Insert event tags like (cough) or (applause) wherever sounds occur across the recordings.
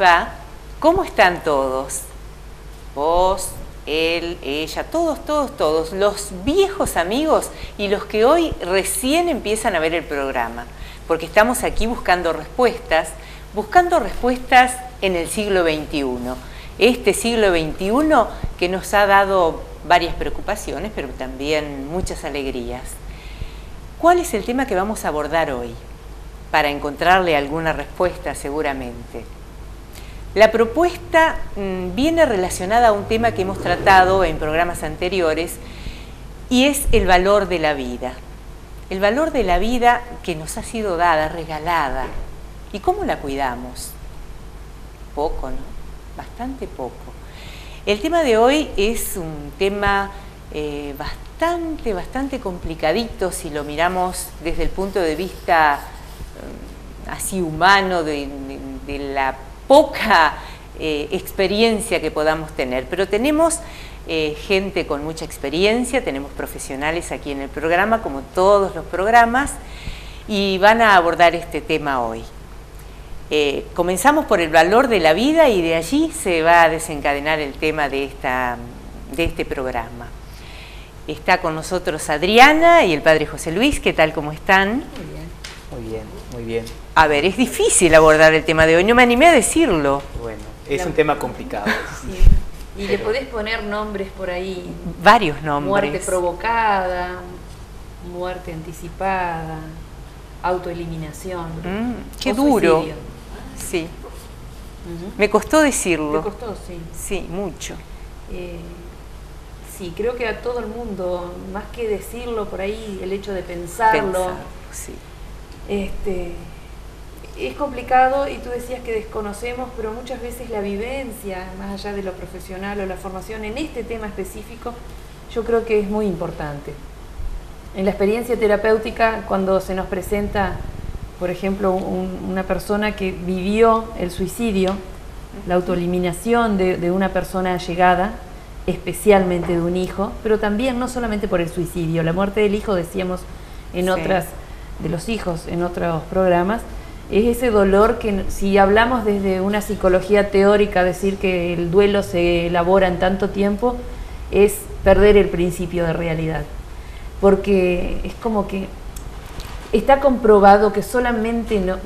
va? ¿Cómo están todos? Vos, él, ella, todos, todos, todos, los viejos amigos y los que hoy recién empiezan a ver el programa, porque estamos aquí buscando respuestas, buscando respuestas en el siglo XXI. Este siglo XXI que nos ha dado varias preocupaciones, pero también muchas alegrías. ¿Cuál es el tema que vamos a abordar hoy? Para encontrarle alguna respuesta seguramente. La propuesta mm, viene relacionada a un tema que hemos tratado en programas anteriores y es el valor de la vida. El valor de la vida que nos ha sido dada, regalada. ¿Y cómo la cuidamos? Poco, ¿no? Bastante poco. El tema de hoy es un tema eh, bastante, bastante complicadito si lo miramos desde el punto de vista eh, así humano de la poca eh, experiencia que podamos tener, pero tenemos eh, gente con mucha experiencia, tenemos profesionales aquí en el programa, como todos los programas, y van a abordar este tema hoy. Eh, comenzamos por el valor de la vida y de allí se va a desencadenar el tema de, esta, de este programa. Está con nosotros Adriana y el padre José Luis, ¿qué tal? ¿Cómo están? Muy bien. Muy bien, muy bien. A ver, es difícil abordar el tema de hoy, no me animé a decirlo. Bueno, es un tema complicado. (laughs) Sí. Y le podés poner nombres por ahí. Varios nombres. Muerte provocada, muerte anticipada, autoeliminación. Mm, qué duro. Suicidio. Sí. Uh -huh. Me costó decirlo. Me costó, sí. Sí, mucho. Eh, sí, creo que a todo el mundo, más que decirlo por ahí, el hecho de pensarlo. Pensar, sí. Este, es complicado y tú decías que desconocemos, pero muchas veces la vivencia, más allá de lo profesional o la formación en este tema específico, yo creo que es muy importante. En la experiencia terapéutica, cuando se nos presenta, por ejemplo, un, una persona que vivió el suicidio, la autoeliminación de, de una persona allegada, especialmente de un hijo, pero también no solamente por el suicidio, la muerte del hijo, decíamos en sí. otras, de los hijos, en otros programas, es ese dolor que si hablamos desde una psicología teórica, decir que el duelo se elabora en tanto tiempo, es perder el principio de realidad. Porque es como que está comprobado que solamente no,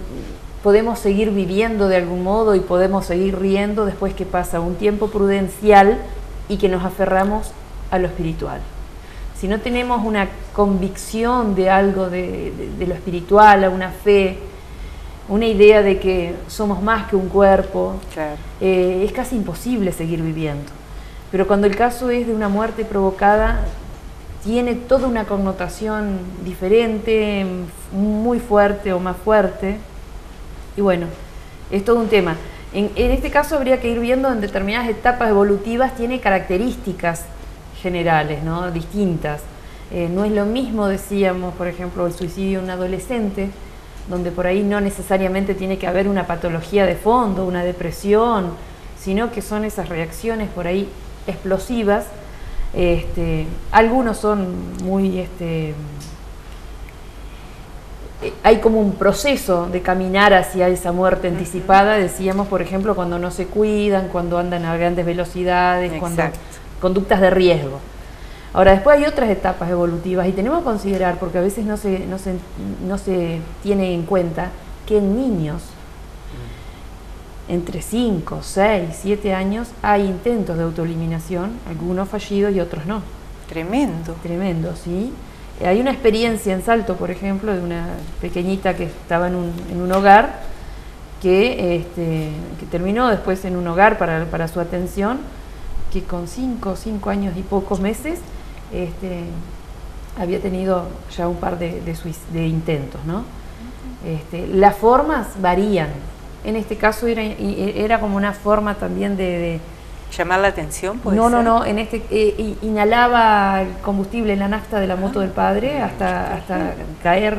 podemos seguir viviendo de algún modo y podemos seguir riendo después que pasa un tiempo prudencial y que nos aferramos a lo espiritual. Si no tenemos una convicción de algo de, de, lo espiritual, a una fe, una idea de que somos más que un cuerpo, claro. eh, es casi imposible seguir viviendo. Pero cuando el caso es de una muerte provocada, tiene toda una connotación diferente, muy fuerte o más fuerte. Y bueno, es todo un tema. En, en este caso habría que ir viendo en determinadas etapas evolutivas, tiene características generales, ¿no? distintas. Eh, no es lo mismo, decíamos, por ejemplo, el suicidio de un adolescente, donde por ahí no necesariamente tiene que haber una patología de fondo, una depresión, sino que son esas reacciones por ahí explosivas. Este, algunos son muy... Este, hay como un proceso de caminar hacia esa muerte anticipada, decíamos, por ejemplo, cuando no se cuidan, cuando andan a grandes velocidades, Exacto. cuando conductas de riesgo. Ahora, después hay otras etapas evolutivas y tenemos que considerar, porque a veces no se, no se, no se tiene en cuenta, que en niños entre 5, 6, 7 años hay intentos de autoeliminación, algunos fallidos y otros no. Tremendo. Tremendo, sí. Hay una experiencia en Salto, por ejemplo, de una pequeñita que estaba en un, en un hogar, que, este, que terminó después en un hogar para, para su atención, que con 5, 5 años y pocos meses este, había tenido ya un par de, de, de intentos, ¿no? Este, las formas varían. En este caso era, era como una forma también de, de llamar la atención. ¿puede no, ser? no, no. En este eh, inhalaba el combustible en la nafta de la moto del padre hasta hasta caer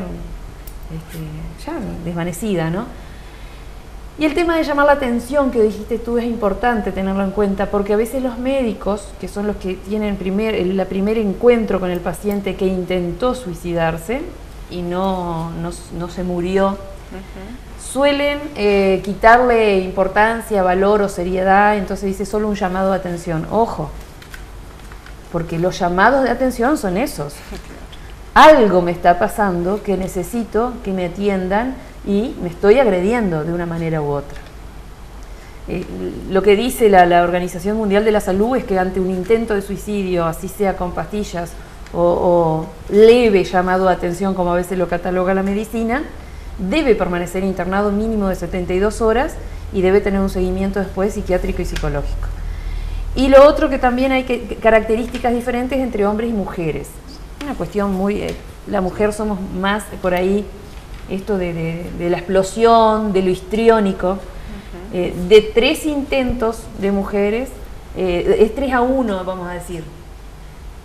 este, ya desvanecida, ¿no? Y el tema de llamar la atención que dijiste tú es importante tenerlo en cuenta porque a veces los médicos, que son los que tienen primer, el primer encuentro con el paciente que intentó suicidarse y no, no, se murió, suelen eh, quitarle importancia, valor o seriedad, entonces dice solo un llamado de atención. Ojo, porque los llamados de atención son esos. (laughs) Algo me está pasando que necesito que me atiendan y me estoy agrediendo de una manera u otra. Eh, lo que dice la, Organización Mundial de la Salud es que ante un intento de suicidio, así sea con pastillas o, leve llamado de atención, como a veces lo cataloga la medicina, debe permanecer internado mínimo de 72 horas y debe tener un seguimiento después psiquiátrico y psicológico. Y lo otro que también hay que, características diferentes entre hombres y mujeres. Una cuestión muy... Eh, la mujer somos más por ahí esto de, la explosión, de lo histriónico. Eh, de tres intentos de mujeres, eh, es tres a uno, vamos a decir.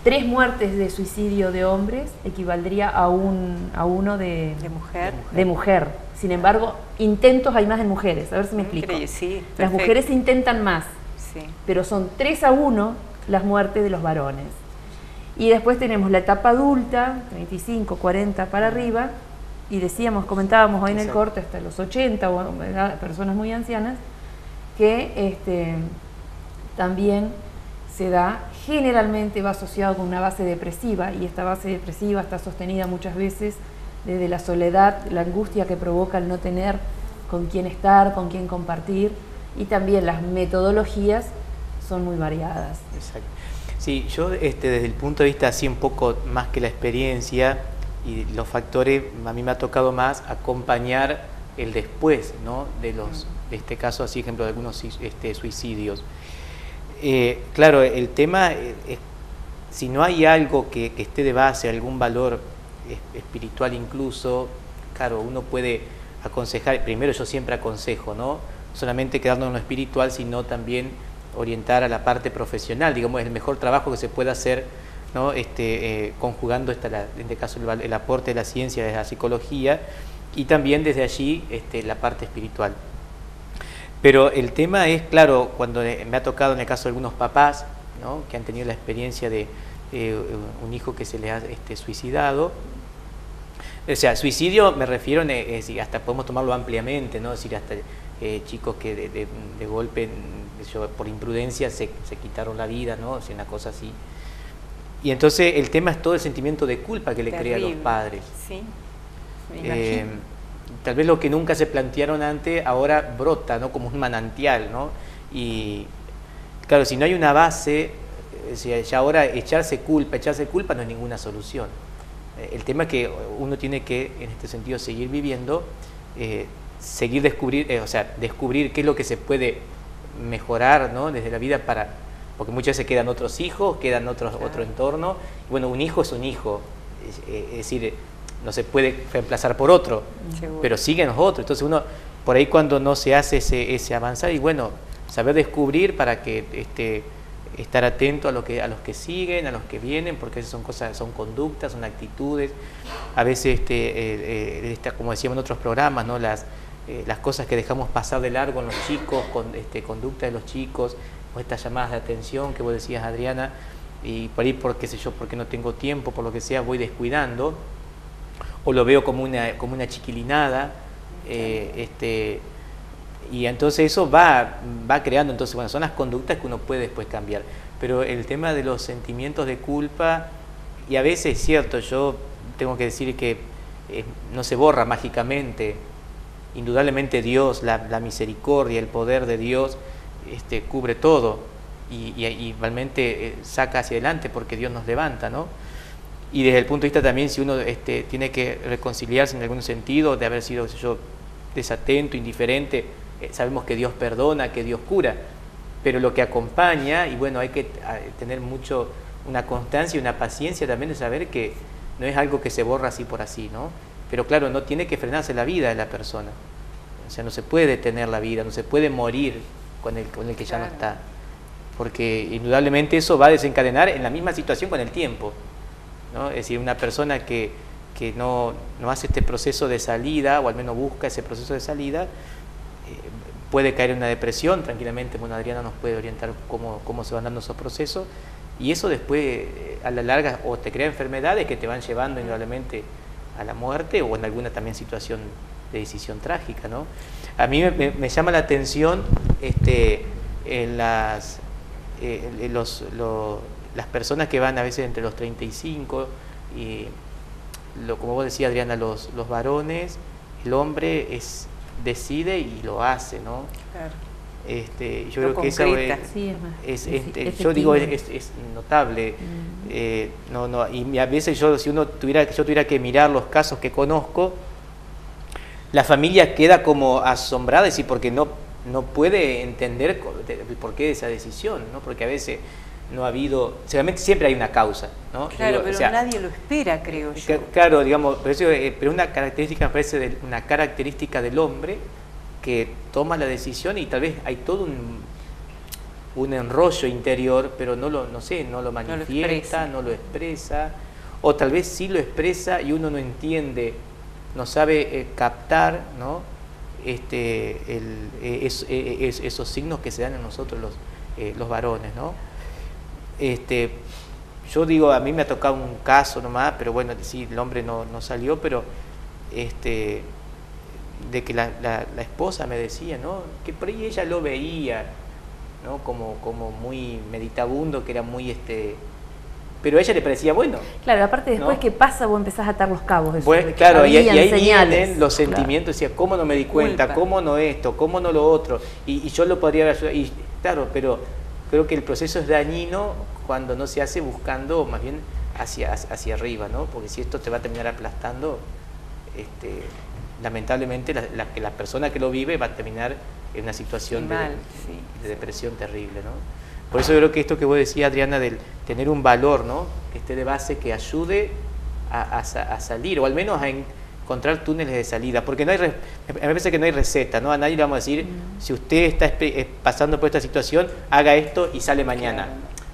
Tres muertes de suicidio de hombres equivaldría a, un, a uno de, mujer. de mujer. Sin embargo, intentos hay más en mujeres. A ver si me explico. Las mujeres intentan más, pero son tres a uno las muertes de los varones. Y después tenemos la etapa adulta, 35, 40 para arriba, y decíamos, comentábamos hoy en el corte hasta los 80 o personas muy ancianas, que este, también se da, generalmente va asociado con una base depresiva y esta base depresiva está sostenida muchas veces desde la soledad, la angustia que provoca el no tener con quién estar, con quién compartir y también las metodologías son muy variadas. Exacto. Sí, yo este, desde el punto de vista así un poco más que la experiencia, y los factores, a mí me ha tocado más acompañar el después, ¿no? De los, de este caso, así ejemplo, de algunos este, suicidios. Eh, claro, el tema es, si no hay algo que, esté de base, algún valor espiritual incluso, claro, uno puede aconsejar, primero yo siempre aconsejo, ¿no? Solamente quedarnos en lo espiritual, sino también orientar a la parte profesional, digamos, es el mejor trabajo que se puede hacer ¿no? este, eh, conjugando esta, en este caso el, aporte de la ciencia desde la psicología y también desde allí este, la parte espiritual. Pero el tema es, claro, cuando me ha tocado en el caso de algunos papás que han tenido la experiencia de un hijo que se le ha este, suicidado, o sea, suicidio me refiero, hasta podemos tomarlo ampliamente, ¿no? Es decir, hasta eh, chicos que de, golpe, por imprudencia, se, se, quitaron la vida, ¿no? Sea, una cosa así. Y entonces el tema es todo el sentimiento de culpa que le crea a los padres. Sí, eh, tal vez lo que nunca se plantearon antes ahora brota, ¿no? Como un manantial, ¿no? Y claro, si no hay una base, eh, ya ahora echarse culpa, echarse culpa no es ninguna solución. Eh, el tema es que uno tiene que, en este sentido, seguir viviendo, seguir descubrir, o sea, descubrir qué es lo que se puede mejorar, ¿no? Desde la vida para porque muchas veces quedan otros hijos, quedan otros, otro entorno. Bueno, un hijo es un hijo, es, decir, no se puede reemplazar por otro, pero siguen los otros. Entonces uno, por ahí cuando no se hace ese, ese avanzar, y bueno, saber descubrir para que este, estar atento a, lo que, a los que siguen, a los que vienen, porque esas son cosas, son conductas, son actitudes. A veces, este, eh, eh, como decíamos en otros programas, ¿no? las, eh, las cosas que dejamos pasar de largo en los chicos, con este, conducta de los chicos, o estas llamadas de atención que vos decías, Adriana, y por ahí, por qué sé yo, porque no tengo tiempo, por lo que sea, voy descuidando, o lo veo como una, como una chiquilinada, eh, este, y entonces eso va, va creando, entonces, bueno, son las conductas que uno puede después cambiar. Pero el tema de los sentimientos de culpa, y a veces es cierto, yo tengo que decir que eh, no se borra mágicamente, indudablemente Dios, la, la misericordia, el poder de Dios, este, cubre todo y, igualmente eh, saca hacia adelante porque Dios nos levanta, ¿no? Y desde el punto de vista también, si uno este, tiene que reconciliarse en algún sentido de haber sido yo, desatento, indiferente, eh, sabemos que Dios perdona, que Dios cura, pero lo que acompaña, y bueno, hay que tener mucho una constancia y una paciencia también de saber que no es algo que se borra así por así, ¿no? Pero claro, no tiene que frenarse la vida de la persona. O sea, no se puede detener la vida, no se puede morir con el, con el que ya no está. Porque indudablemente eso va a desencadenar en la misma situación con el tiempo. ¿no? Es decir, una persona que, que no, no, hace este proceso de salida, o al menos busca ese proceso de salida, eh, puede caer en una depresión tranquilamente. Bueno, Adriana nos puede orientar cómo, cómo se van dando esos procesos. Y eso después, eh, a la larga, o te crea enfermedades que te van llevando indudablemente a la muerte o en alguna también situación de decisión trágica, ¿no? A mí me, llama la atención este, en las, eh, los, las personas que van a veces entre los 35 y, lo, como vos decías, Adriana, los, los varones, el hombre es decide y lo hace, ¿no? Claro. Este, yo creo que eso es, este, yo digo es, notable mm. eh, no, no, y a veces yo si uno tuviera yo tuviera que mirar los casos que conozco la familia queda como asombrada y porque no no puede entender el porqué de esa decisión no porque a veces no ha habido seguramente siempre hay una causa no claro pero nadie lo espera creo yo. claro digamos pero, eh, pero una característica me parece de, una característica del hombre que toma la decisión y tal vez hay todo un, un enrollo interior, pero no lo, no sé, no lo manifiesta, no lo, expresa, o tal vez sí lo expresa y uno no entiende, no sabe eh, captar ¿no? Este, el, eh, eh, esos signos que se dan en nosotros los, los varones. ¿no? Este, yo digo, a mí me ha tocado un caso nomás, pero bueno, sí, el hombre no, no salió, pero este, de que la, la, esposa me decía, ¿no? Que por ahí ella lo veía, ¿no? Como, como muy meditabundo, que era muy este. Pero a ella le parecía bueno. Claro, aparte después que pasa vos empezás a atar los cabos. claro, y, ahí vienen los sentimientos, decía, ¿cómo no me di cuenta? ¿Cómo no esto? ¿Cómo no lo otro? Y, yo lo podría ayudar. Y claro, pero creo que el proceso es dañino cuando no se hace buscando más bien hacia, hacia arriba, ¿no? Porque si esto te va a terminar aplastando, este, lamentablemente la, la, persona que lo vive va a terminar en una situación de, depresión terrible. ¿no? Por eso yo creo que esto que vos decías, Adriana, del tener un valor ¿no? que esté de base, que ayude a, salir, o al menos a encontrar túneles de salida, porque no hay, me parece que no hay receta, ¿no? A nadie le vamos a decir, mm. si usted está eh, pasando por esta situación, haga esto y sale mañana.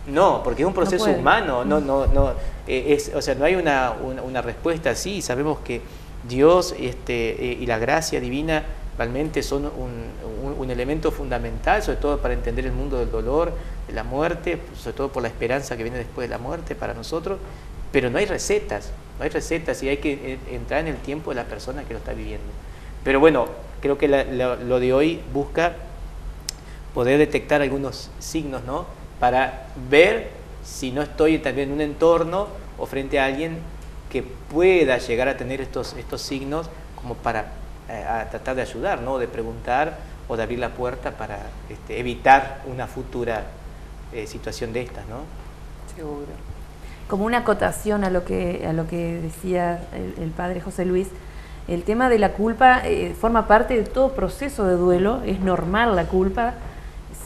No, porque es un proceso humano, no, no, no, eh, es, o sea, no hay una, una, una respuesta así, sabemos que Dios este, eh, y la gracia divina realmente son un, elemento fundamental, sobre todo para entender el mundo del dolor, de la muerte, sobre todo por la esperanza que viene después de la muerte para nosotros, pero no hay recetas, no hay recetas y hay que eh, entrar en el tiempo de la persona que lo está viviendo. Pero bueno, creo que lo de hoy busca poder detectar algunos signos, ¿no? Para ver si no estoy también en un entorno o frente a alguien que pueda llegar a tener estos, estos signos como para eh, tratar de ayudar, ¿no? de preguntar o de abrir la puerta para este, evitar una futura eh, situación de estas. ¿no? Seguro. Como una acotación a lo que, a lo que decía el, padre José Luis, el tema de la culpa eh, forma parte de todo proceso de duelo, es normal la culpa,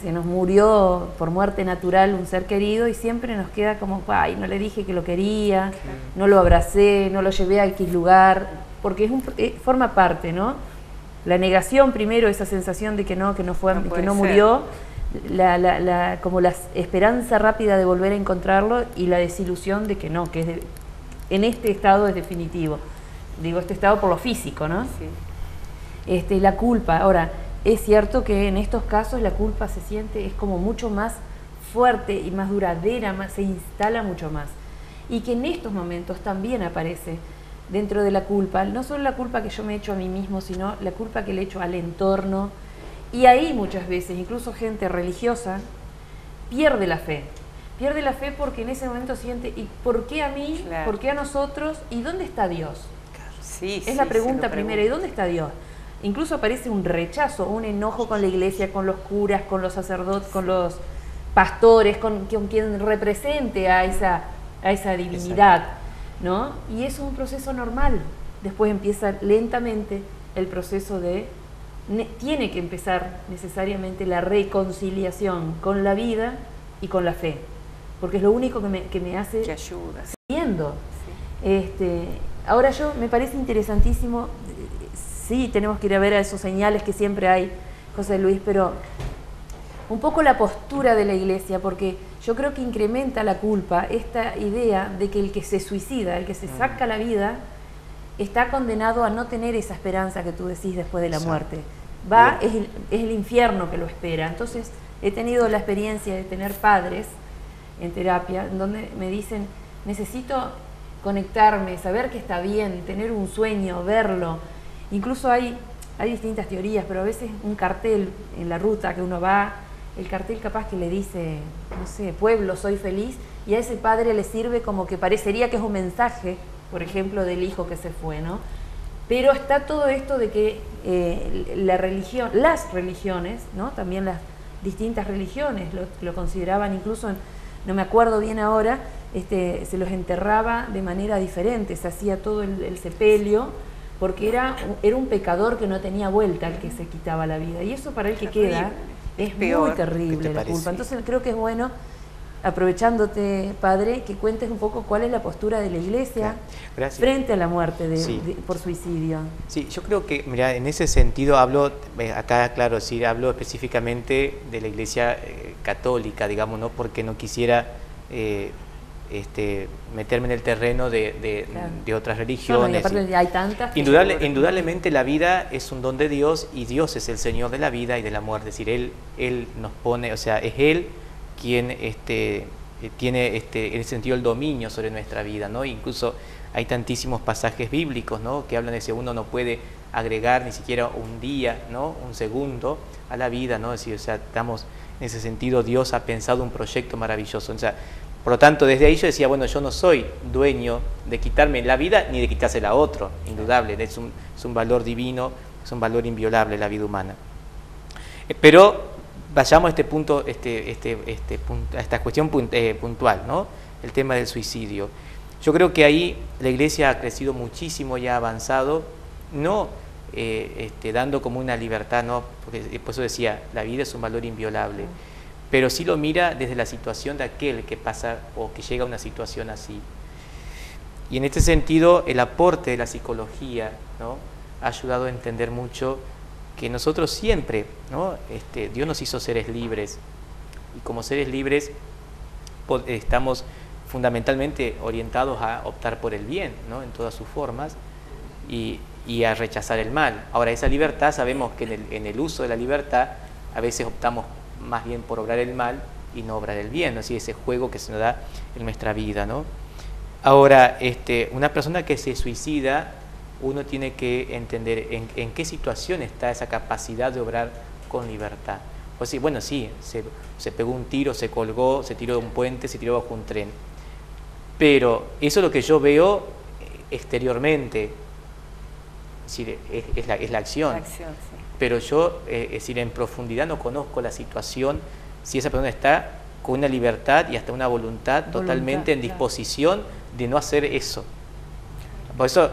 se nos murió por muerte natural un ser querido y siempre nos queda como, ay, no le dije que lo quería, no lo abracé, no lo llevé a X lugar, porque es un, eh, forma parte, ¿no? La negación primero, esa sensación de que no, que no, fue, que no murió, la, la, como la esperanza rápida de volver a encontrarlo y la desilusión de que no, que en este estado es definitivo. Digo, este estado por lo físico, ¿no? Sí. Este, la culpa. Ahora, es cierto que en estos casos la culpa se siente, es como mucho más fuerte y más duradera, más, se instala mucho más. Y que en estos momentos también aparece dentro de la culpa, no solo la culpa que yo me he hecho a mí mismo, sino la culpa que le he hecho al entorno. Y ahí muchas veces, incluso gente religiosa, pierde la fe. Pierde la fe porque en ese momento siente, ¿y por qué a mí? ¿Por qué a nosotros? ¿Y dónde está Dios? Sí, es la pregunta primera, ¿y dónde está Dios? incluso aparece un rechazo, un enojo con la iglesia, con los curas, con los sacerdotes, con los pastores, con, quien represente a esa, a esa divinidad, ¿no? Y eso es un proceso normal. Después empieza lentamente el proceso de tiene que empezar necesariamente la reconciliación con la vida y con la fe, porque es lo único que me, que me hace que ayuda. Siguiendo. Este, ahora yo me parece interesantísimo sí, tenemos que ir a ver a esos señales que siempre hay, José Luis, pero un poco la postura de la iglesia, porque yo creo que incrementa la culpa esta idea de que el que se suicida, el que se saca la vida, está condenado a no tener esa esperanza que tú decís después de la muerte. va, es el, es el infierno que lo espera. Entonces, he tenido la experiencia de tener padres en terapia donde me dicen, necesito conectarme, saber que está bien, tener un sueño, verlo. Incluso hay, hay distintas teorías, pero a veces un cartel en la ruta que uno va, el cartel capaz que le dice, no sé, pueblo, soy feliz, y a ese padre le sirve como que parecería que es un mensaje, por ejemplo, del hijo que se fue, ¿no? Pero está todo esto de que eh, la religión, las religiones, ¿no? También las distintas religiones lo, lo consideraban incluso, en, no me acuerdo bien ahora, este, se los enterraba de manera diferente, se hacía todo el, el sepelio, porque era, era un pecador que no tenía vuelta el que se quitaba la vida. Y eso para el que queda es, peor. muy terrible ¿Qué te la parece? culpa. Entonces creo que es bueno, aprovechándote, padre, que cuentes un poco cuál es la postura de la iglesia. Gracias. frente a la muerte de- Sí. de- por suicidio. Sí, yo creo que, mira, en ese sentido hablo, eh, acá claro, sí, hablo específicamente de la iglesia eh, católica, digamos, ¿no? Porque no quisiera eh, este, meterme en el terreno de, de- Claro. de otras No, no, y religiones. hay tantas. Indudable- indudablemente la vida es un don de Dios y Dios es el Señor de la vida y de la muerte. Es decir, Él, él nos pone, o sea, es Él quien este, eh, tiene este, en ese sentido el dominio sobre nuestra vida, ¿no? Incluso hay tantísimos pasajes bíblicos, ¿no? Que hablan de que uno no puede agregar ni siquiera un día, ¿no? Un segundo a la vida, ¿no? Es decir, o sea, estamos, en ese sentido Dios ha pensado un proyecto maravilloso. O sea, por lo tanto, desde ahí yo decía, bueno, yo no soy dueño de quitarme la vida ni de quitársela a otro, indudable, es un, es un valor divino, es un valor inviolable la vida humana. Eh, Pero vayamos a este punto, este, este, este a esta cuestión eh, puntual, ¿no? El tema del suicidio. Yo creo que ahí la iglesia ha crecido muchísimo y ha avanzado, no eh, este, dando como una libertad, ¿no? Porque por eso decía, la vida es un valor inviolable, pero sí lo mira desde la situación de aquel que pasa o que llega a una situación así. Y en este sentido, el aporte de la psicología ha ayudado a entender mucho que nosotros siempre, ¿no? este, Dios nos hizo seres libres, y como seres libres estamos fundamentalmente orientados a optar por el bien, ¿no? en todas sus formas, y, y a rechazar el mal. Ahora, esa libertad, sabemos que en el, en el uso de la libertad, a veces optamos más bien por obrar el mal y no obrar el bien, ¿no? Así ese juego que se nos da en nuestra vida, ¿no? Ahora, este, una persona que se suicida, uno tiene que entender en, qué situación está esa capacidad de obrar con libertad. O sea, bueno, sí, se, pegó un tiro, se colgó, se tiró de un puente, se tiró bajo un tren. Pero eso es lo que yo veo eh, exteriormente. Es, es la, es la acción. La acción, sí. Pero yo, eh, es decir, en profundidad no conozco la situación, si esa persona está con una libertad y hasta una voluntad, Voluntad, totalmente en claro. disposición de no hacer eso. Por eso,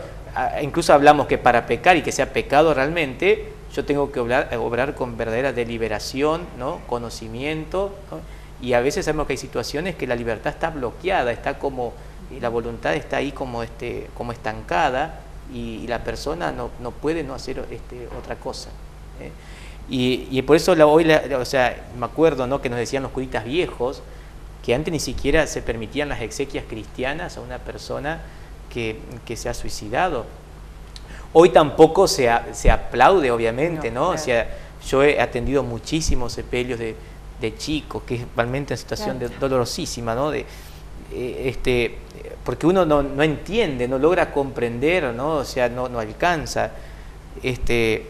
incluso hablamos que para pecar y que sea pecado realmente, yo tengo que obrar, eh, obrar con verdadera deliberación, ¿no? conocimiento, ¿no? y a veces sabemos que hay situaciones que la libertad está bloqueada, está como, la voluntad está ahí como, este, como estancada, y, y la persona no, no puede no hacer este, otra cosa. ¿Eh? Y, y por eso la, hoy, la- o sea, me acuerdo ¿no? que nos decían los curitas viejos, que antes ni siquiera se permitían las exequias cristianas a una persona que, que se ha suicidado. Hoy tampoco se, a- se aplaude, obviamente, No, ¿no? O sea, yo he atendido muchísimos sepelios de, de chicos, que es realmente una situación Claro. de- dolorosísima, ¿no? De, eh, este, porque uno no, no entiende, no logra comprender, ¿no? O sea, no, no alcanza. Este,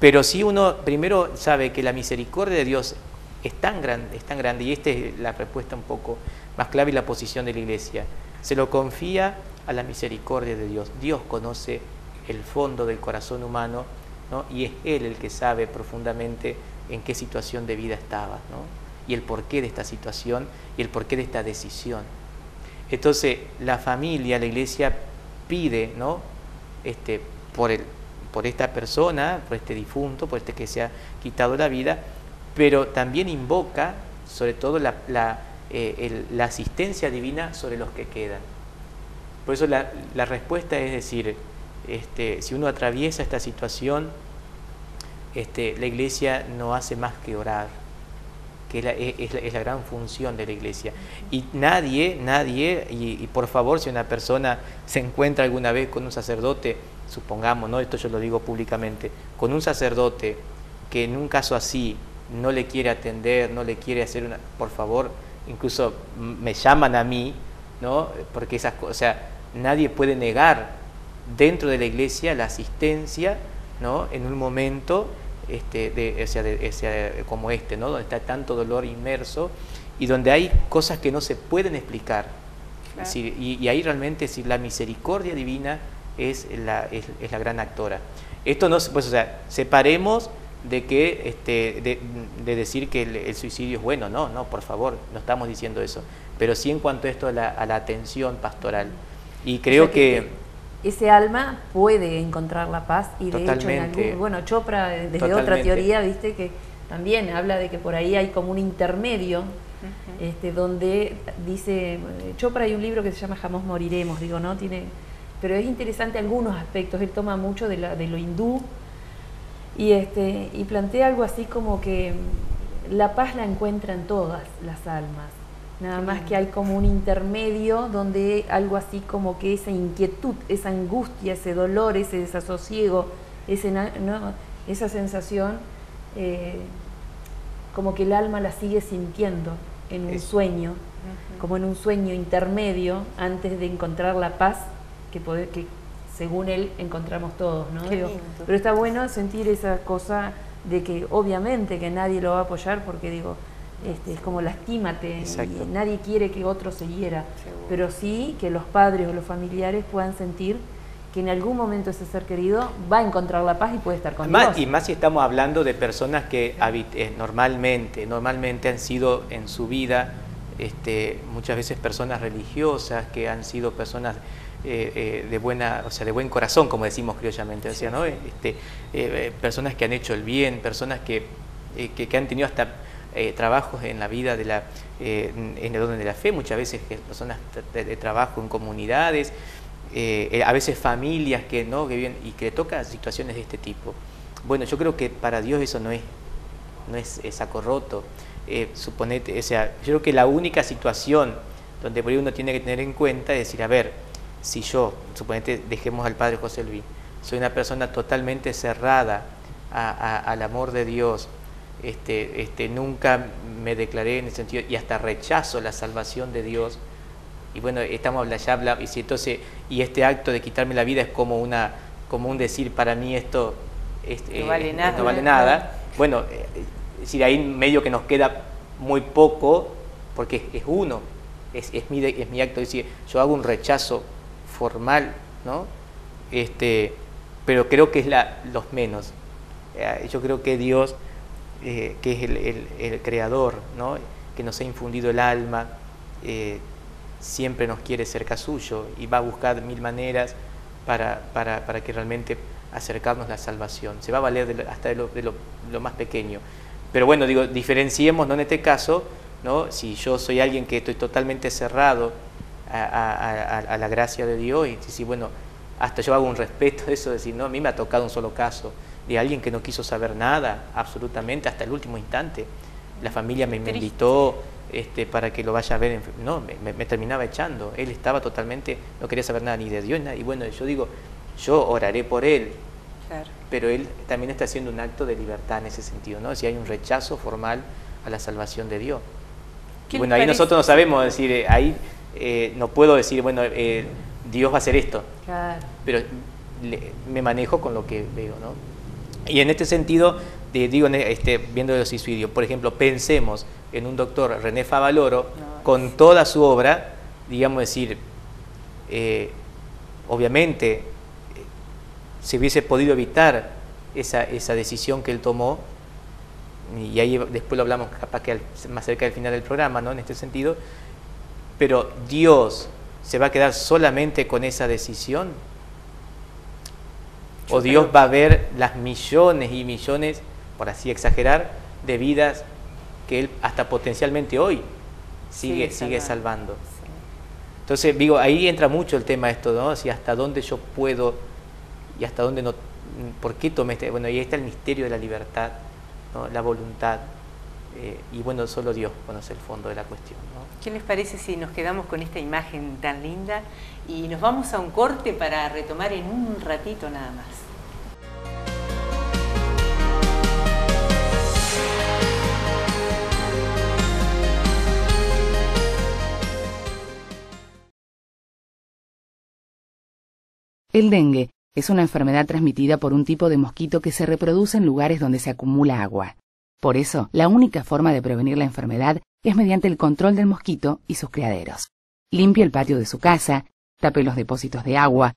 pero si uno primero sabe que la misericordia de Dios es tan grande, es tan grande, y esta es la respuesta un poco más clave y la posición de la iglesia, se lo confía a la misericordia de Dios. Dios conoce el fondo del corazón humano, ¿no? y es Él el que sabe profundamente en qué situación de vida estaba, ¿no? y el porqué de esta situación y el porqué de esta decisión. Entonces, la familia, la iglesia pide, ¿no? Este, por, el, por esta persona, por este difunto, por este que se ha quitado la vida, pero también invoca, sobre todo, la, eh, asistencia divina sobre los que quedan. Por eso la, la respuesta es decir, este, si uno atraviesa esta situación, este, la iglesia no hace más que orar que es la, es- la gran función de la iglesia. Y nadie, nadie, y, y por favor, si una persona se encuentra alguna vez con un sacerdote supongamos, ¿no? esto yo lo digo públicamente, con un sacerdote que en un caso así no le quiere atender, no le quiere hacer una, por favor, incluso me llaman a mí, ¿no? Porque esas cosas, o sea, nadie puede negar dentro de la iglesia la asistencia, ¿no? En un momento este, de, o sea, como este, ¿no? Donde está tanto dolor inmerso y donde hay cosas que no se pueden explicar. y, ahí realmente si la misericordia divina es la, es, la gran actora. Esto no, pues, o sea, separemos de que este, de, decir que el, suicidio es bueno, no, no, por favor, no estamos diciendo eso, pero sí en cuanto a esto a la, atención pastoral. Y creo que, ese alma puede encontrar la paz y de hecho en algún, bueno, Chopra desde otra teoría, viste que también habla de que por ahí hay como un intermedio este, donde dice Chopra hay un libro que se llama Jamás moriremos, digo, ¿no? Tiene pero es interesante algunos aspectos, él toma mucho de, de lo hindú, y, este, y plantea algo así como que la paz la encuentran todas las almas, nada más que hay como un intermedio donde algo así como que esa inquietud, esa angustia, ese dolor, ese desasosiego, ese, esa sensación, eh, como que el alma la sigue sintiendo en un sueño, como en un sueño intermedio antes de encontrar la paz que, poder, que según él encontramos todos, ¿no? pero está bueno sentir esa cosa de que obviamente que nadie lo va a apoyar porque digo, este, es como lastímate, y nadie quiere que otro se hiera, pero sí que los padres o los familiares puedan sentir que en algún momento ese ser querido va a encontrar la paz y puede estar con más, Y más si estamos hablando de personas que eh, normalmente, normalmente han sido en su vida este, muchas veces personas religiosas, que han sido personas eh, eh, de buena, o sea, de buen corazón, como decimos criollamente, decía, ¿no? Este, eh, personas que han hecho el bien, personas que, que, han tenido hasta trabajos en la vida de la, en el orden de la fe, muchas veces personas de, trabajo en comunidades, a veces familias que no, que viven y que le tocan situaciones de este tipo. Bueno, yo creo que para Dios eso no es, no es, saco roto. suponete, o sea, yo creo que la única situación donde por uno tiene que tener en cuenta es decir, a ver, si yo, suponete, dejemos al Padre José Luis, soy una persona totalmente cerrada al amor de Dios, este, este, nunca me declaré en el sentido, y hasta rechazo la salvación de Dios, y bueno, estamos hablando, ya habla, y si entonces, y este acto de quitarme la vida es como una, como un decir, para mí esto no, eh, vale, nada, no vale nada, bueno, eh, si de ahí medio que nos queda muy poco, porque es, uno, es, es, mi, es mi acto, es decir, yo hago un rechazo formal, ¿no? Este, pero creo que es la, los menos. Eh, yo creo que Dios, eh, que es el, creador, ¿no? que nos ha infundido el alma, eh, siempre nos quiere cerca suyo y va a buscar mil maneras para, para, para que realmente acercarnos a la salvación. Se va a valer hasta de, lo, de más pequeño. Pero bueno, digo, diferenciemos, ¿no? En este caso, ¿no? Si yo soy alguien que estoy totalmente cerrado a, la gracia de Dios y si bueno, hasta yo hago un respeto de eso, decir, no, a mí me ha tocado un solo caso de alguien que no quiso saber nada, absolutamente, hasta el último instante. La familia me, invitó este, para que lo vaya a ver, no, me, terminaba echando. Él estaba totalmente, no quería saber nada ni de Dios, nada. y bueno, yo digo, yo oraré por él, pero él también está haciendo un acto de libertad en ese sentido, ¿no? Si hay un rechazo formal a la salvación de Dios. Bueno, ahí nosotros no sabemos decir, eh, ahí eh, no puedo decir, bueno, eh, Dios va a hacer esto, pero me manejo con lo que veo, ¿no? Y en este sentido, digo, este, viendo los suicidios, por ejemplo, pensemos en un doctor, René Favaloro, con toda su obra, digamos decir, eh, obviamente, se hubiese podido evitar esa, esa decisión que él tomó, y ahí después lo hablamos capaz que más cerca del final del programa, ¿no? En este sentido, pero Dios se va a quedar solamente con esa decisión. O Dios va a ver las millones y millones, por así exagerar, de vidas que Él hasta potencialmente hoy sigue, sigue salvando. Entonces, digo, ahí entra mucho el tema esto, ¿no? Si hasta dónde yo puedo y hasta dónde no, ¿por qué tomé este? Bueno, ahí está el misterio de la libertad, ¿no? la voluntad. Eh, y bueno, solo Dios conoce el fondo de la cuestión. ¿Qué les parece si nos quedamos con esta imagen tan linda y nos vamos a un corte para retomar en un ratito nada más? El dengue es una enfermedad transmitida por un tipo de mosquito que se reproduce en lugares donde se acumula agua. Por eso, la única forma de prevenir la enfermedad es mediante el control del mosquito y sus criaderos. Limpie el patio de su casa, tape los depósitos de agua,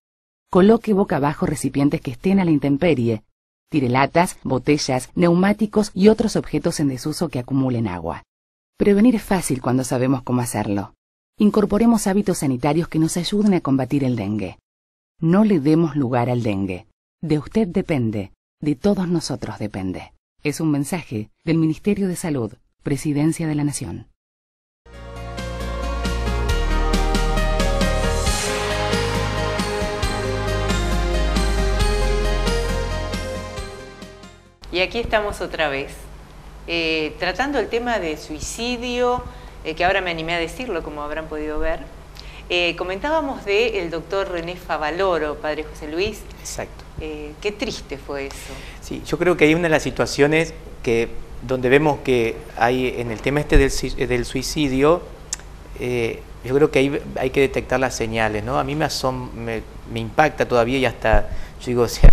coloque boca abajo recipientes que estén a la intemperie, tire latas, botellas, neumáticos y otros objetos en desuso que acumulen agua. Prevenir es fácil cuando sabemos cómo hacerlo. Incorporemos hábitos sanitarios que nos ayuden a combatir el dengue. No le demos lugar al dengue. De usted depende, de todos nosotros depende. Es un mensaje del Ministerio de Salud, Presidencia de la Nación. Y aquí estamos otra vez, eh, tratando el tema de suicidio, eh, que ahora me animé a decirlo, como habrán podido ver. Eh, comentábamos del doctor René Favaloro, padre José Luis. Exacto. Qué triste fue eso. Sí, yo creo que hay una de las situaciones que donde vemos que hay en el tema este del, suicidio, eh, yo creo que hay, hay que detectar las señales, ¿no? A mí me, me, impacta todavía y hasta, yo digo, (laughs) o sea,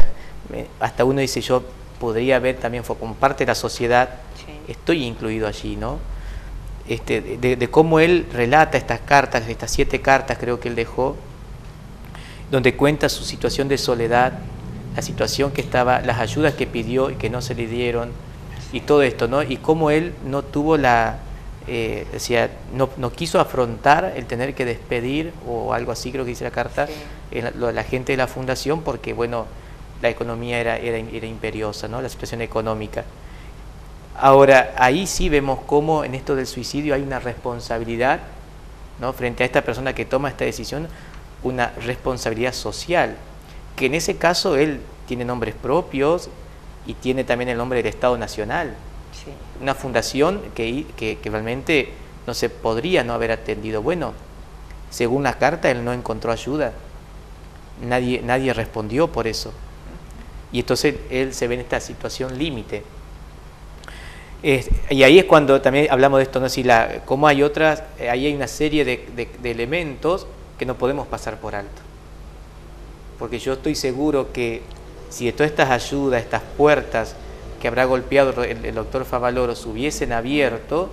hasta uno dice, yo podría ver también como parte de la sociedad, estoy incluido allí, ¿no? Este, de, de, cómo él relata estas cartas, estas siete cartas creo que él dejó, donde cuenta su situación de soledad, la situación que estaba, las ayudas que pidió y que no se le dieron, y todo esto, ¿no? Y cómo él no tuvo la, eh, decía, no, no, quiso afrontar el tener que despedir o algo así, creo que dice la carta, la, la, gente de la fundación, porque, bueno, la economía era, era, era, imperiosa, ¿no? La situación económica. Ahora, ahí sí vemos cómo en esto del suicidio hay una responsabilidad, ¿no? Frente a esta persona que toma esta decisión, una responsabilidad social, que en ese caso él tiene nombres propios, y tiene también el nombre del Estado Nacional. Una fundación que, que, realmente no se podría no haber atendido. Bueno, según la carta, él no encontró ayuda. Nadie, nadie respondió por eso. Y entonces él se ve en esta situación límite. y ahí es cuando también hablamos de esto, ¿no? Si la, cómo hay otras, ahí hay una serie de, de elementos que no podemos pasar por alto. Porque yo estoy seguro que si de todas estas ayudas, estas puertas que habrá golpeado el, doctor Favaloro se hubiesen abierto,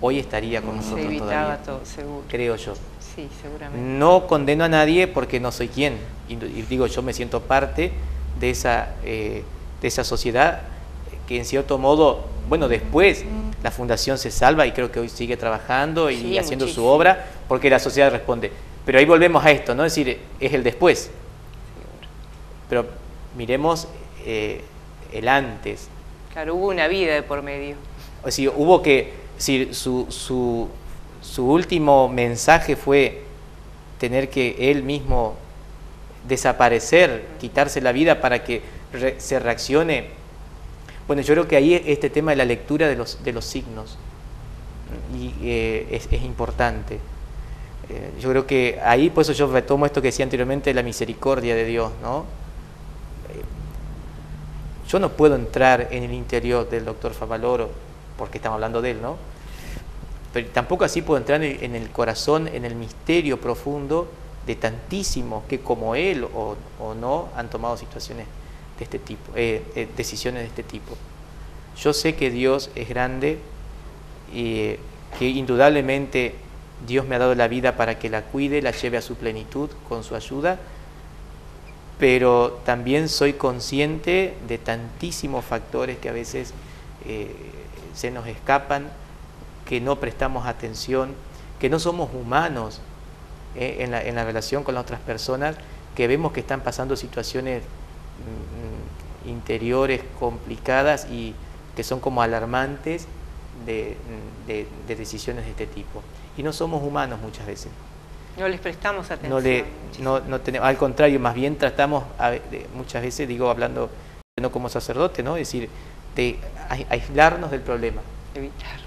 hoy estaría con nosotros Se evitaba todo, seguro. Creo yo. Sí, seguramente. No condeno a nadie porque no soy quien. Y, digo, yo me siento parte de esa, eh, de esa sociedad que en cierto modo, bueno, después la fundación se salva y creo que hoy sigue trabajando y haciendo su obra porque la sociedad responde. Pero ahí volvemos a esto, ¿no? Es decir, es el después. Pero miremos eh, el antes. Claro, hubo una vida de por medio. O sea, hubo que, si su, su, su último mensaje fue tener que él mismo desaparecer, quitarse la vida para que se reaccione. Bueno, yo creo que ahí este tema de la lectura de los, de los signos y, eh, es, es, importante. Eh, yo creo que ahí, por eso yo retomo esto que decía anteriormente, la misericordia de Dios, ¿no? Yo no puedo entrar en el interior del doctor Favaloro, porque estamos hablando de él, ¿no? Pero tampoco así puedo entrar en el corazón, en el misterio profundo de tantísimos que como él o, no han tomado situaciones de este tipo, eh, eh, decisiones de este tipo. Yo sé que Dios es grande y que indudablemente Dios me ha dado la vida para que la cuide, la lleve a su plenitud con su ayuda pero también soy consciente de tantísimos factores que a veces eh, se nos escapan, que no prestamos atención, que no somos humanos eh, en, la, relación con las otras personas, que vemos que están pasando situaciones mm, interiores complicadas y que son como alarmantes de decisiones de este tipo. Y no somos humanos muchas veces. No les prestamos atención. No le, no, tenemos, al contrario, más bien tratamos, muchas veces digo hablando no como sacerdote, ¿no? es decir, de aislarnos del problema. Evitar.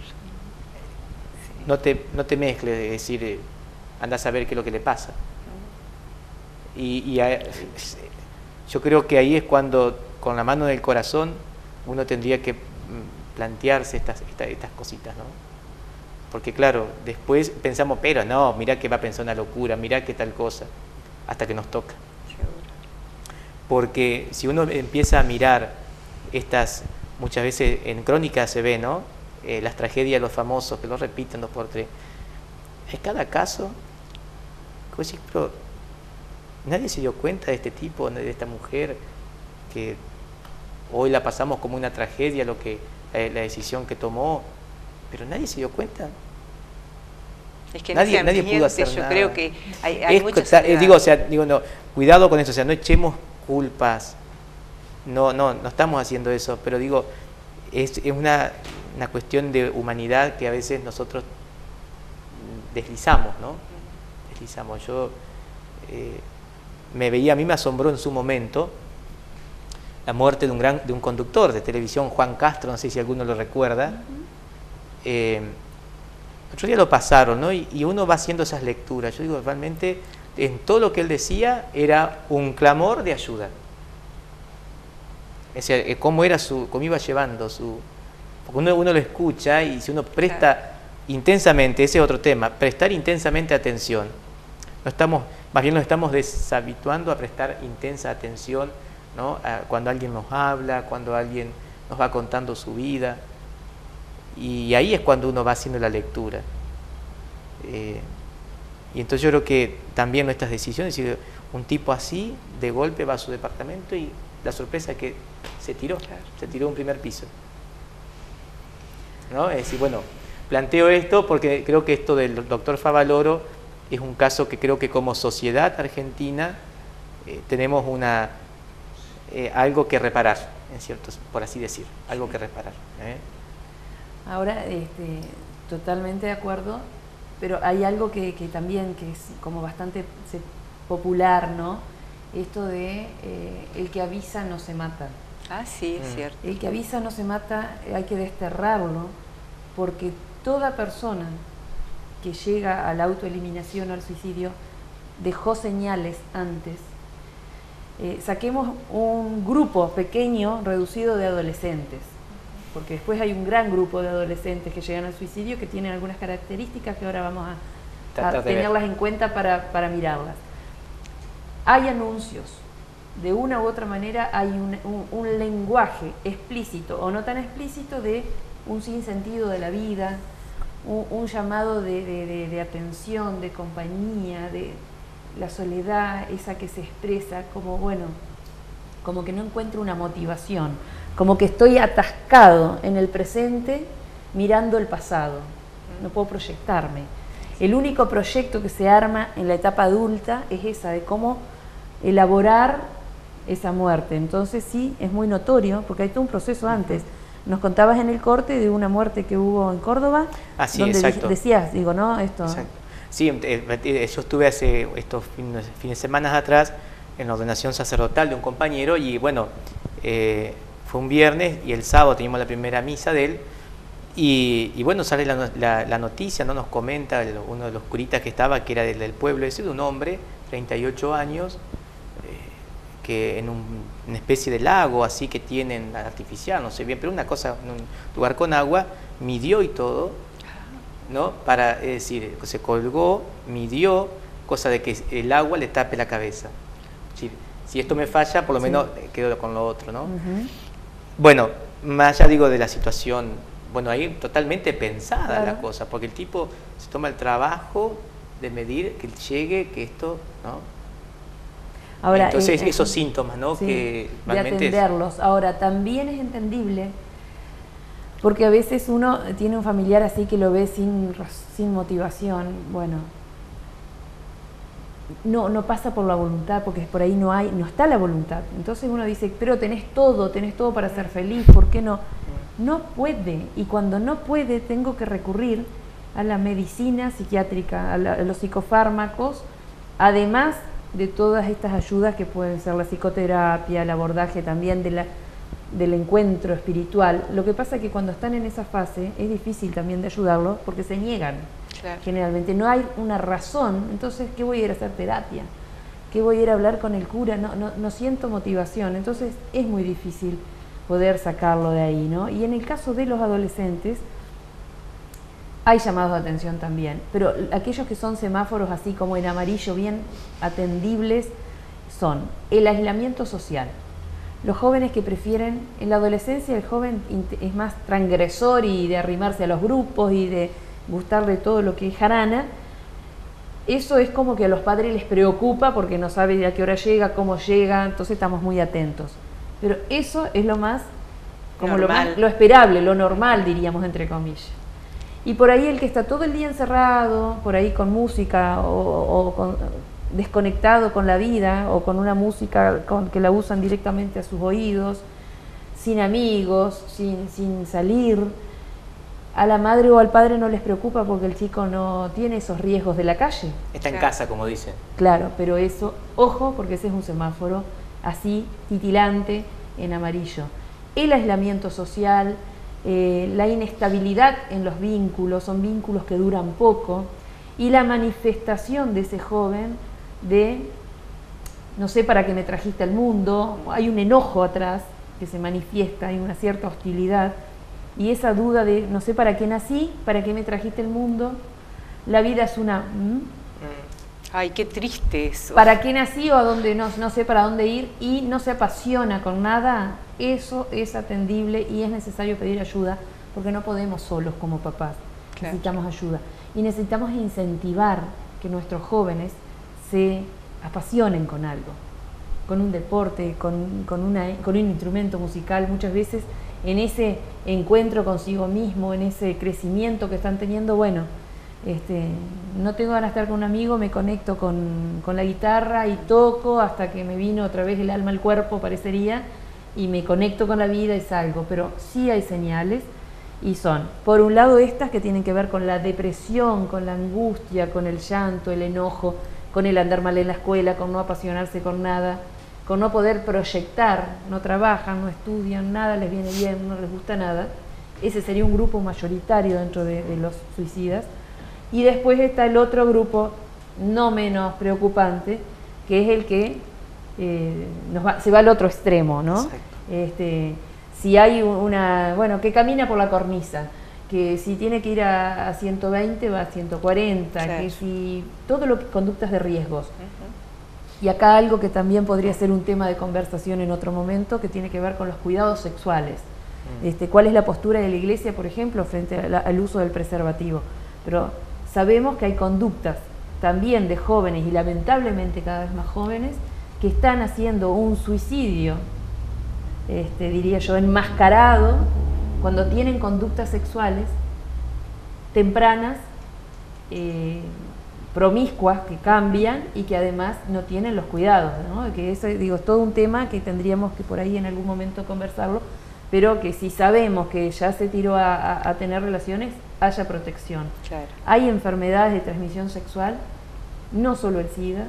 No te, no te mezcles, es decir, eh, anda a saber qué es lo que le pasa. Y, y a- yo creo que ahí es cuando, con la mano del corazón, uno tendría que mm, plantearse estas, esta- estas cositas, ¿no? Porque claro, después pensamos, pero no, mira que va a pensar una locura, mira que tal cosa, hasta que nos toca. Porque si uno empieza a mirar estas, muchas veces en crónicas se ve, ¿no? Eh, las tragedias de los famosos, que lo repiten dos por tres. Es cada caso, pero nadie se dio cuenta de este tipo, de esta mujer, que hoy la pasamos como una tragedia, lo que, la decisión que tomó, pero nadie se dio cuenta. Es que Nadie- nadie pudo hacer yo nada. creo que hay, hay Es eh, digo, o sea, digo, no, cuidado con eso, o sea, no echemos culpas, no, no, no estamos haciendo eso, pero digo, es, es una, una cuestión de humanidad que a veces nosotros deslizamos, ¿no? Deslizamos. Yo eh, me veía, a mí me asombró en su momento la muerte de un gran, de un conductor de televisión, Juan Castro, no sé si alguno lo recuerda. Eh, otro día lo pasaron, ¿no? Y, y uno va haciendo esas lecturas. Yo digo, realmente, en todo lo que él decía era un clamor de ayuda. Es decir, eh, cómo era su, cómo iba llevando su. Porque uno, uno lo escucha y si uno presta intensamente, ese es otro tema, prestar intensamente atención. No estamos, más bien nos estamos deshabituando a prestar intensa atención, ¿no? A cuando alguien nos habla, cuando alguien nos va contando su vida. Y ahí es cuando uno va haciendo la lectura. Eh, y entonces yo creo que también nuestras decisiones, un tipo así, de golpe va a su departamento y la sorpresa es que se tiró, se tiró un primer piso. ¿No? Es decir, bueno, planteo esto porque creo que esto del doctor Favaloro es un caso que creo que como sociedad argentina eh, tenemos una, eh, algo que reparar, en ciertos, por así decir, algo que reparar. Ahora, este, totalmente de acuerdo, pero hay algo que, que también que es como bastante se- popular, ¿no? Esto de eh, el que avisa no se mata. Ah, sí, es Mm. cierto. El que avisa no se mata, hay que desterrarlo, porque toda persona que llega a la autoeliminación o al suicidio dejó señales antes. Eh, saquemos un grupo pequeño, reducido de adolescentes, porque después hay un gran grupo de adolescentes que llegan al suicidio que tienen algunas características que ahora vamos a, tenerlas en cuenta para, para mirarlas. Hay anuncios, de una u otra manera hay un, un- un lenguaje explícito o no tan explícito de un sinsentido de la vida, un, un llamado de, de- de- de atención, de compañía, de la soledad, esa que se expresa como, bueno, como que no encuentro una motivación, como que estoy atascado en el presente mirando el pasado, no puedo proyectarme. El único proyecto que se arma en la etapa adulta es esa, de cómo elaborar esa muerte. Entonces sí, es muy notorio, porque hay todo un proceso antes. Nos contabas en el corte de una muerte que hubo en Córdoba, Ah, sí, donde exacto. decías, digo, ¿no? Esto, Exacto. Sí, eh, eh, yo estuve hace estos fines, fines de semana atrás en la ordenación sacerdotal de un compañero y bueno, eh, fue un viernes y el sábado teníamos la primera misa de él y, y bueno, sale la, la- la noticia, no nos comenta uno de los curitas que estaba, que era del, del pueblo ese, de un hombre, 38 años, eh, que en un- una especie de lago así que tienen artificial, no sé bien, pero una cosa, en un lugar con agua, midió y todo, ¿no? Para, es decir, se colgó, midió, cosa de que el agua le tape la cabeza. Si, si esto me falla, por lo menos eh, quedo con lo otro, ¿no? Bueno, más allá digo de la situación, bueno, ahí totalmente pensada Claro. la cosa, porque el tipo se toma el trabajo de medir que llegue, que esto, ¿no? Ahora, Entonces, eh, esos eh, síntomas, ¿no? sí, que de realmente es- atenderlos. Ahora, también es entendible, porque a veces uno tiene un familiar así que lo ve sin, sin motivación, bueno, no, no pasa por la voluntad, porque por ahí no hay, no está la voluntad. Entonces uno dice, pero tenés todo, tenés todo para ser feliz, ¿por qué no? No puede, y cuando no puede tengo que recurrir a la medicina psiquiátrica, a, la- a los psicofármacos, además de todas estas ayudas que pueden ser la psicoterapia, el abordaje también de la del encuentro espiritual. Lo que pasa es que cuando están en esa fase es difícil también de ayudarlos porque se niegan. Claro. Generalmente no hay una razón, entonces ¿qué voy a ir a hacer terapia? ¿Qué voy a ir a hablar con el cura? No, no, no siento motivación, entonces es muy difícil poder sacarlo de ahí, ¿no? Y en el caso de los adolescentes, hay llamados de atención también, pero aquellos que son semáforos así como en amarillo, bien atendibles, son el aislamiento social. Los jóvenes que prefieren, en la adolescencia el joven es más transgresor y de arrimarse a los grupos y de gustar de todo lo que es jarana, eso es como que a los padres les preocupa porque no sabe a qué hora llega, cómo llega, entonces estamos muy atentos. Pero eso es lo más, como lo, más, lo esperable, lo normal, diríamos entre comillas. Y por ahí el que está todo el día encerrado, por ahí con música o, o con- desconectado con la vida o con una música con, que la usan directamente a sus oídos, sin amigos, sin, sin salir, a la madre o al padre no les preocupa porque el chico no tiene esos riesgos de la calle. Está en Claro. casa, como dicen. Claro, pero eso, ojo, porque ese es un semáforo así, titilante, en amarillo. El aislamiento social, eh, la inestabilidad en los vínculos, son vínculos que duran poco, y la manifestación de ese joven de, no sé para qué me trajiste al mundo, hay un enojo atrás que se manifiesta, hay una cierta hostilidad, y esa duda de, no sé para qué nací, para qué me trajiste al mundo, la vida es una... ¿mm? Ay, qué triste eso. para qué nací o a dónde no, no sé para dónde ir y no se apasiona con nada, eso es atendible y es necesario pedir ayuda porque no podemos solos como papás. Claro. Necesitamos ayuda y necesitamos incentivar que nuestros jóvenes se apasionen con algo, con un deporte, con, una- con un instrumento musical. Muchas veces en ese encuentro consigo mismo, en ese crecimiento que están teniendo, bueno, este, no tengo ganas de estar con un amigo, me conecto con, con la guitarra y toco hasta que me vino otra vez el alma al cuerpo, parecería, y me conecto con la vida y salgo. Pero sí hay señales y son, por un lado, estas que tienen que ver con la depresión, con la angustia, con el llanto, el enojo, con el andar mal en la escuela, con no apasionarse con nada, con no poder proyectar, no trabajan, no estudian, nada les viene bien, no les gusta nada. Ese sería un grupo mayoritario dentro de, de los suicidas. Y después está el otro grupo, no menos preocupante, que es el que eh, nos va- se va al otro extremo, ¿no? Este, si hay una, bueno, que camina por la cornisa, que si tiene que ir a, a 120 va a 140, Claro. que si todo lo que conductas de riesgos. Y acá algo que también podría ser un tema de conversación en otro momento, que tiene que ver con los cuidados sexuales. Este, ¿Cuál es la postura de la iglesia, por ejemplo, frente la- al uso del preservativo? Pero sabemos que hay conductas también de jóvenes y lamentablemente cada vez más jóvenes que están haciendo un suicidio, este, diría yo, enmascarado, cuando tienen conductas sexuales tempranas, eh, promiscuas, que cambian y que además no tienen los cuidados, ¿no? Que eso, digo, es todo un tema que tendríamos que por ahí en algún momento conversarlo, pero que si sabemos que ya se tiró a, a- a tener relaciones, haya protección. Claro. Hay enfermedades de transmisión sexual, no solo el SIDA,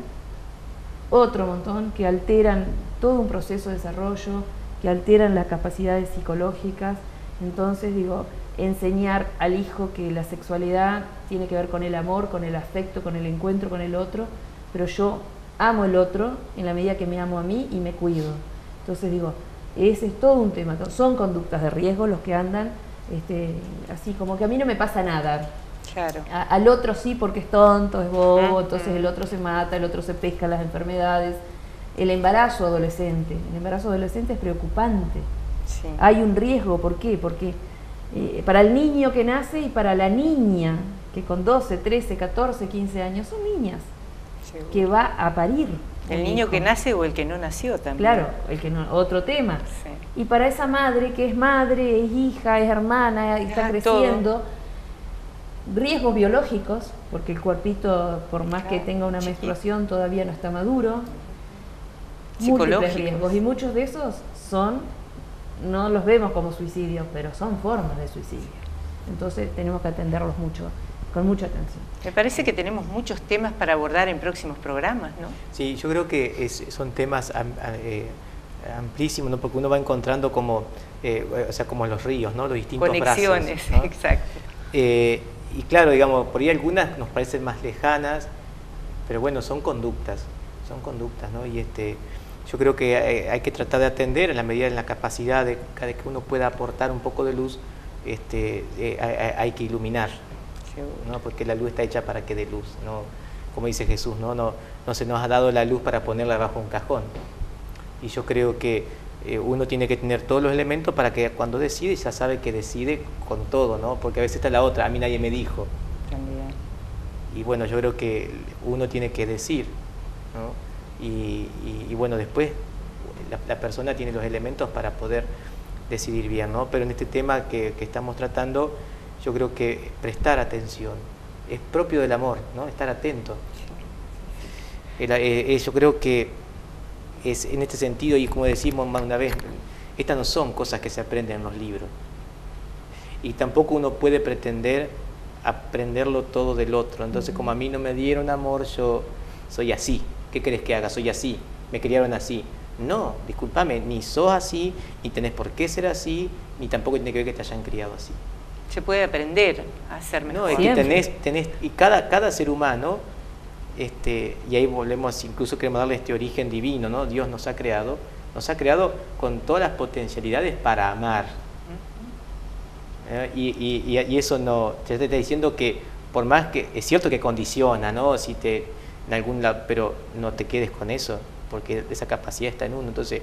otro montón que alteran todo un proceso de desarrollo, que alteran las capacidades psicológicas. Entonces, digo, enseñar al hijo que la sexualidad tiene que ver con el amor, con el afecto, con el encuentro con el otro, pero yo amo el otro en la medida que me amo a mí y me cuido. Entonces, digo, ese es todo un tema. Son conductas de riesgo los que andan este, así como que a mí no me pasa nada, Claro. a- al otro sí porque es tonto, es bobo, entonces el otro se mata, el otro se pesca las enfermedades. El embarazo adolescente, el embarazo adolescente es preocupante. Sí. Hay un riesgo, ¿por qué? Porque eh, para el niño que nace y para la niña que con 12, 13, 14, 15 años son niñas, seguro. que va a parir. El niño hijo. que nace o el que no nació también. Claro, el que no, otro tema. Sí. Y para esa madre que es madre, es hija, es hermana, está Ah, creciendo, riesgos biológicos, porque el cuerpito, por más que tenga una chiquito. menstruación, todavía no está maduro. Múltiples Psicológicos. riesgos. Y muchos de esos son, no los vemos como suicidios, pero son formas de suicidio. Entonces tenemos que atenderlos mucho, con mucha atención. Me parece que tenemos muchos temas para abordar en próximos programas, ¿no? Sí, yo creo que es- son temas eh, amplísimo, ¿no? porque uno va encontrando como, eh, o sea, como los ríos, ¿no? los distintos Conexiones, brazos, ¿no? (laughs) exacto. Eh, y claro, digamos, por ahí algunas nos parecen más lejanas, pero bueno, son conductas, son conductas, ¿no? Y este, yo creo que hay, hay que tratar de atender en la medida de la capacidad de cada que uno pueda aportar un poco de luz, este, eh, hay que iluminar, ¿no? porque la luz está hecha para que dé luz, ¿no? como dice Jesús, ¿no? No, no se nos ha dado la luz para ponerla bajo un cajón. Y yo creo que eh, uno tiene que tener todos los elementos para que cuando decide ya sabe que decide con todo, ¿no? porque a veces está la otra, a mí nadie me dijo. También. Y bueno, yo creo que uno tiene que decir, ¿no? Y, bueno, después la, persona tiene los elementos para poder decidir bien, ¿no? Pero en este tema que, que estamos tratando, yo creo que prestar atención es propio del amor, ¿no? Estar atento. El- eh, eh, yo creo que es en este sentido, y como decimos más una vez, estas no son cosas que se aprenden en los libros. Y tampoco uno puede pretender aprenderlo todo del otro. Entonces, como a mí no me dieron amor, yo soy así. ¿Qué querés que haga? Soy así. Me criaron así. No, discúlpame, ni sos así, ni tenés por qué ser así, ni tampoco tiene que ver que te hayan criado así. Se puede aprender a ser mejor. No, es que tenés, tenés, y cada, cada ser humano, este, y ahí volvemos, incluso queremos darle este origen divino, ¿no? Dios nos ha creado, nos ha creado con todas las potencialidades para amar. ¿eh? Y, y- y- y eso no, te está diciendo que por más que, es cierto que condiciona, ¿no? Si te, en algún lado, pero no te quedes con eso, porque esa capacidad está en uno. Entonces,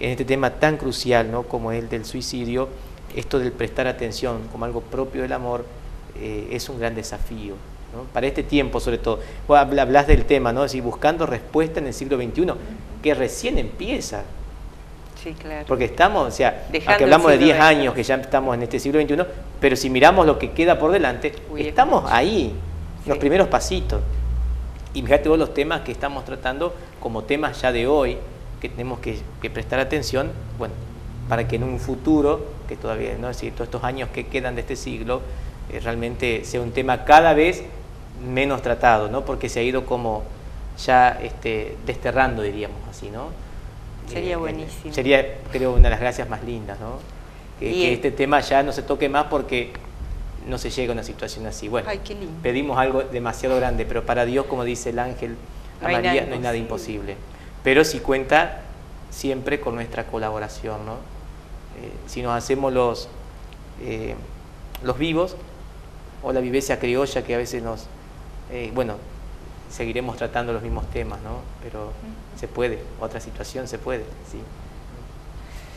en este tema tan crucial, ¿no? Como el del suicidio, esto del prestar atención como algo propio del amor eh, es un gran desafío. ¿no? Para este tiempo, sobre todo. Vos habl- hablas del tema, ¿no? Así, buscando respuesta en el siglo XXI, que recién empieza. Sí, claro. Porque estamos, o sea, Dejando aunque hablamos de siglo 10 XX. años que ya estamos en este siglo XXI, pero si miramos lo que queda por delante, Uy, estamos ahí, los primeros pasitos. Y fíjate vos los temas que estamos tratando como temas ya de hoy, que tenemos que, que prestar atención, bueno, para que en un futuro, que todavía, ¿no? Es decir, todos estos años que quedan de este siglo, eh, realmente sea un tema cada vez menos tratado, ¿no? Porque se ha ido como ya este, desterrando, diríamos así, ¿no? Sería Eh, buenísimo. Sería, creo, una de las gracias más lindas, ¿no? Que, este tema ya no se toque más porque no se llega a una situación así. Bueno, Ay, pedimos algo demasiado grande, pero para Dios, como dice el ángel a No María, nada no hay nada imposible. Pero si cuenta siempre con nuestra colaboración, ¿no? Eh, si nos hacemos los, eh, los vivos, o la vivencia criolla que a veces nos, eh, bueno, seguiremos tratando los mismos temas, ¿no? Pero se puede, otra situación se puede, sí.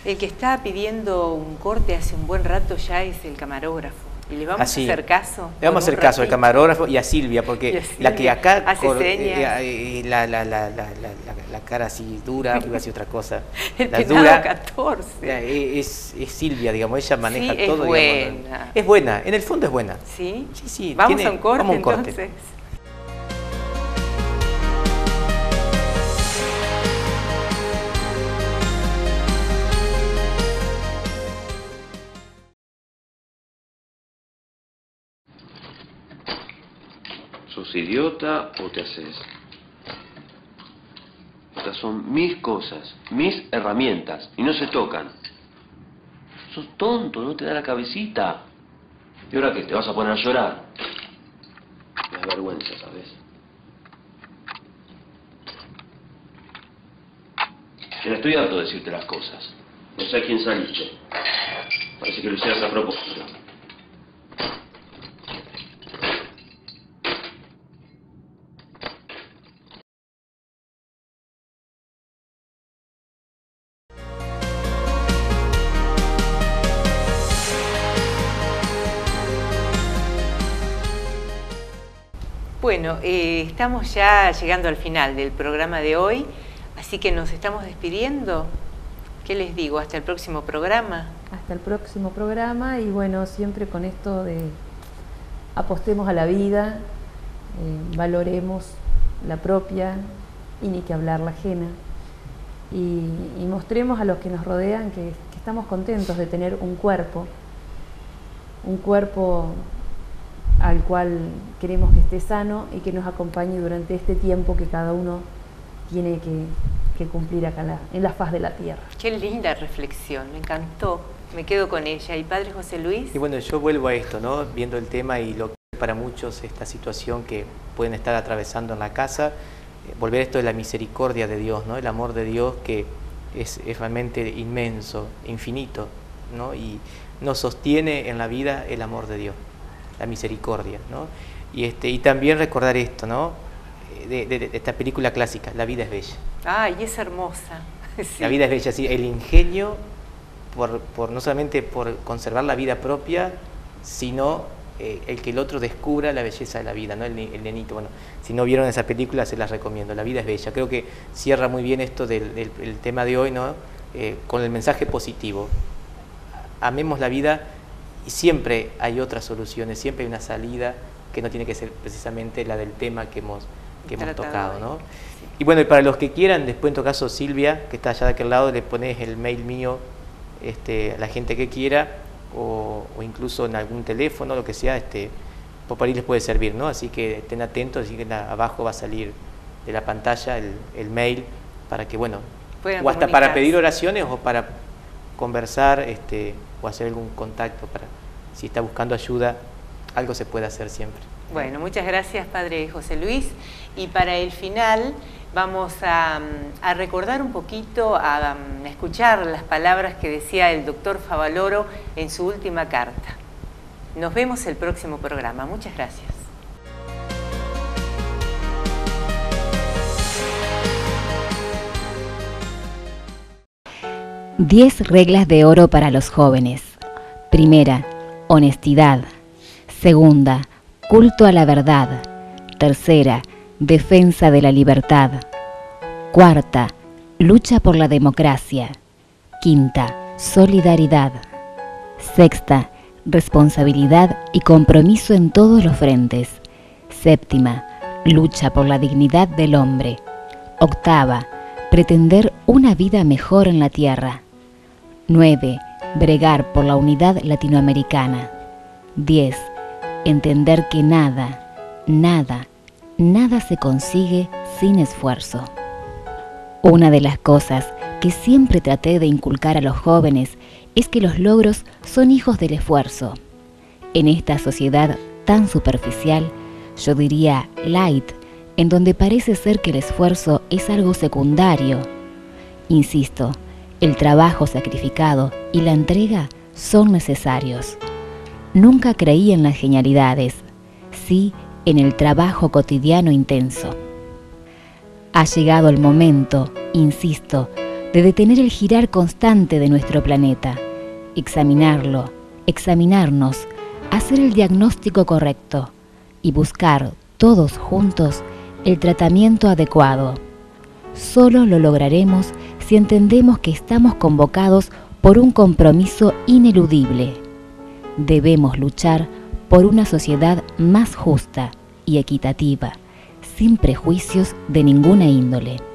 El que está pidiendo un corte hace un buen rato ya es el camarógrafo. Y le vamos Así. a hacer caso. Le vamos a hacer caso al camarógrafo y a Silvia, porque a la que Silvia. acá Hace cor- señas. eh, eh, la, la, la, la, cara así dura, iba a decir otra cosa. (laughs) El la dura 14. la- eh, es, es Silvia, digamos, ella maneja Sí, es todo. digamos, ¿no? buena. Es buena, en el fondo es buena. ¿Sí? Sí, sí, Vamos tiene- a un corte vamos a un corte. entonces. ¿Sos idiota o te haces? Estas son mis cosas, mis herramientas, y no se tocan. Sos tonto, no te da la cabecita. ¿Y ahora qué? ¿Te vas a poner a llorar? Me da vergüenza, ¿sabes? Ya estoy harto de decirte las cosas. No sé quién saliste. Parece que lo hicieras a propósito. Eh, estamos ya llegando al final del programa de hoy, así que nos estamos despidiendo. ¿Qué les digo? Hasta el próximo programa. Hasta el próximo programa y bueno, siempre con esto de apostemos a la vida, eh, valoremos la propia y ni que hablar la ajena y, y mostremos a los que nos rodean que, que estamos contentos de tener un cuerpo, un cuerpo al cual queremos que esté sano y que nos acompañe durante este tiempo que cada uno tiene que, que cumplir acá en la, en la faz de la tierra. Qué linda reflexión, me encantó. Me quedo con ella. ¿Y Padre José Luis? Y bueno, yo vuelvo a esto, ¿no? Viendo el tema y lo que para muchos esta situación que pueden estar atravesando en la casa, eh, volver a esto de la misericordia de Dios, ¿no? El amor de Dios que es, es realmente inmenso, infinito, ¿no? Y nos sostiene en la vida el amor de Dios, la misericordia, ¿no? Y, este, y también recordar esto, ¿no? De, de- de esta película clásica, La vida es bella. Ay, es hermosa. (laughs) Sí. La vida es bella, sí, el ingenio por, por no solamente por conservar la vida propia, sino eh, el que el otro descubra la belleza de la vida, ¿no? El, el nenito. Bueno, si no vieron esa película, se las recomiendo. La vida es bella. Creo que cierra muy bien esto del, del- el tema de hoy, ¿no? Eh, con el mensaje positivo. Amemos la vida y siempre hay otras soluciones, siempre hay una salida que no tiene que ser precisamente la del tema que hemos, que hemos tocado. ¿no? Y bueno, y para los que quieran, después en todo caso Silvia, que está allá de aquel lado, le pones el mail mío este, a la gente que quiera, o, o incluso en algún teléfono, lo que sea, este, por ahí les puede servir, ¿no? Así que estén atentos, así que la- abajo va a salir de la pantalla el, el mail para que, bueno, o hasta para pedir oraciones o para conversar este, o hacer algún contacto para, si está buscando ayuda, algo se puede hacer siempre. Bueno, muchas gracias, Padre José Luis. Y para el final vamos a, mm, a recordar un poquito, a, mm, escuchar las palabras que decía el doctor Favaloro en su última carta. Nos vemos el próximo programa. Muchas gracias. Diez reglas de oro para los jóvenes. Primera, honestidad. Segunda, culto a la verdad. Tercera, defensa de la libertad. Cuarta, lucha por la democracia. Quinta, solidaridad. Sexta, responsabilidad y compromiso en todos los frentes. Séptima, lucha por la dignidad del hombre. Octava, pretender una vida mejor en la tierra. 9. Bregar por la unidad latinoamericana. 10. Entender que nada, nada, nada se consigue sin esfuerzo. Una de las cosas que siempre traté de inculcar a los jóvenes es que los logros son hijos del esfuerzo. En esta sociedad tan superficial, yo diría light, en donde parece ser que el esfuerzo es algo secundario. Insisto, el trabajo sacrificado y la entrega son necesarios. Nunca creí en las genialidades, sí en el trabajo cotidiano intenso. Ha llegado el momento, insisto, de detener el girar constante de nuestro planeta, examinarlo, examinarnos, hacer el diagnóstico correcto y buscar todos juntos el tratamiento adecuado. Solo lo lograremos si entendemos que estamos convocados por un compromiso ineludible. Debemos luchar por una sociedad más justa y equitativa, sin prejuicios de ninguna índole.